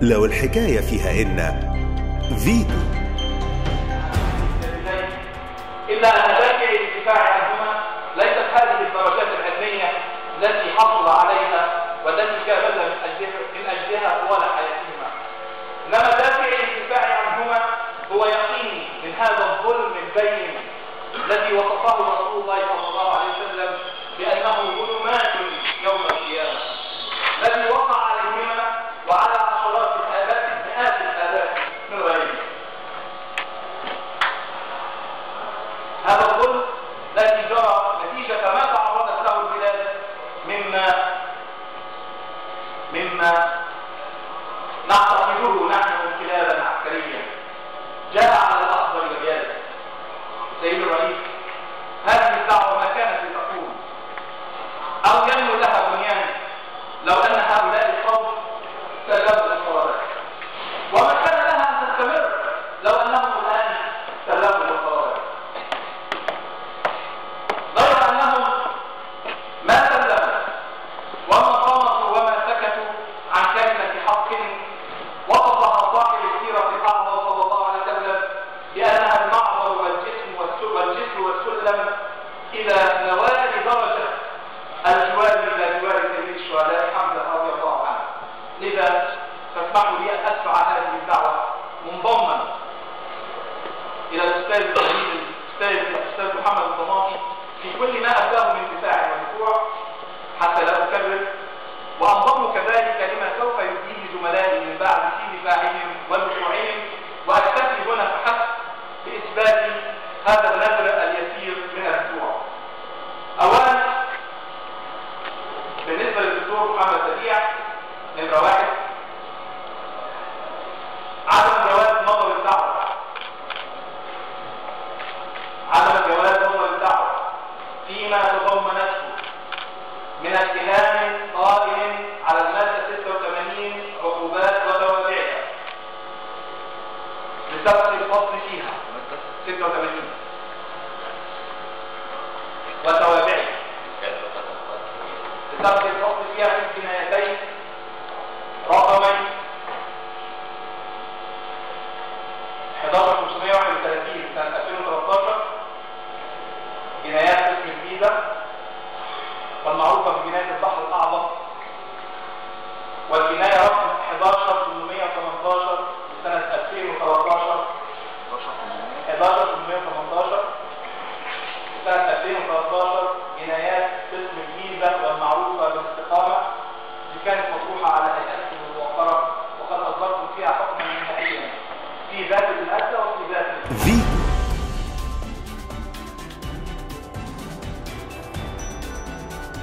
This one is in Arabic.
لو الحكاية فيها إن فيتو إلا أن دافع الدفاع عنهما ليست هذه الدرجات العلمية التي حصل عليها والتي كابد من أجلها, من أجلها طوال حياتهما. إنما دافع الدفاع عنهما هو يقين من هذا الظلم البين الذي وصفه رسول الله صلى الله عليه وسلم. مما نعتقده نحن انقلابا عسكريا جاء على الأخضر واليابس سيد الرئيس هذه الدعوة ما كانت لتقول أو ينمو لها بنيان؟ لو أن هؤلاء القوم سلموا إلى نوال درجة. الجوار إلى جوار سيد الشهداء حمزة رضي الله عنه. لذا تسمحوا لي أن أدفع هذه الدعوة منضما إلى الأستاذ الأستاذ الأستاذ محمد الضماطي في كل ما أبداه من دفاع ودفوع حتى لا أكرر. وأنضم كذلك لما سوف يديه زملائي من بعد في دفاعهم ودفوعهم وأكتفي هنا فحسب بإثبات هذا من اتهام قائم على المادة 86 عقوبات وتوابعها. الفصل فيها. 86 وتوابعها. لسبق الفصل فيها في الجنايتين معروفة بجناية البحر الأعظم. والجناية رقم 11818 لسنة 2013 11818 لسنة 2013 جنايات قسم الجيزة والمعروفة بالاستقامة اللي كانت مطروحة على هيئات الموقرة وقد أصدرتم فيها حكما نهائيا في ذات الأدلة وفي ذات الأدلة